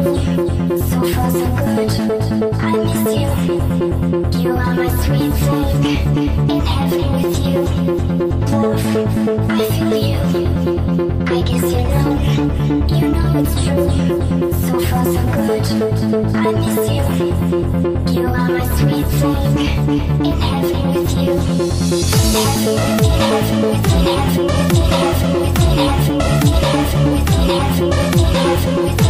So far so good I miss you You are my sweet sake In heaven with you Love, I feel you I guess you know You know it's true So far so good I miss you You are my sweet In you you you Heaven with you.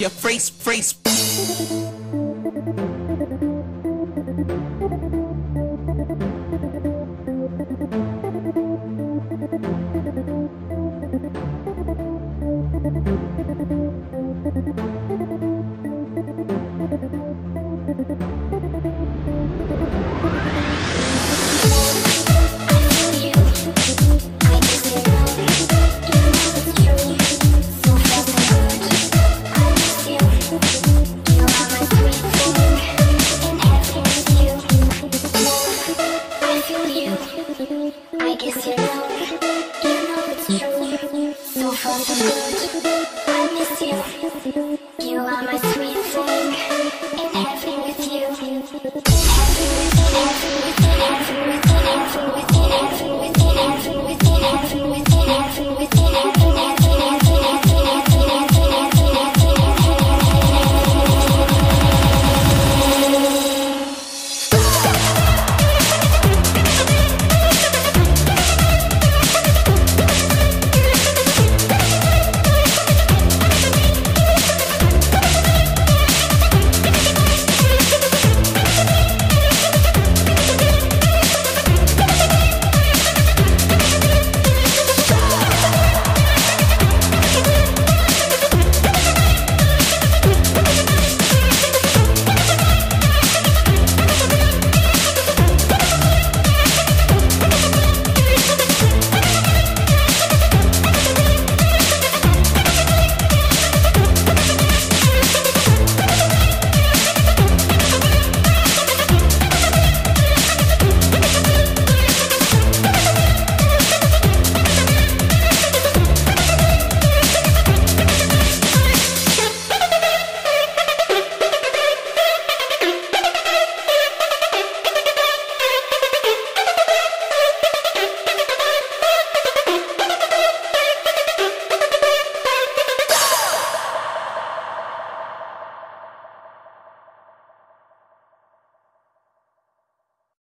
your face, face. I guess you know, you know it's true. So far so good. I miss you.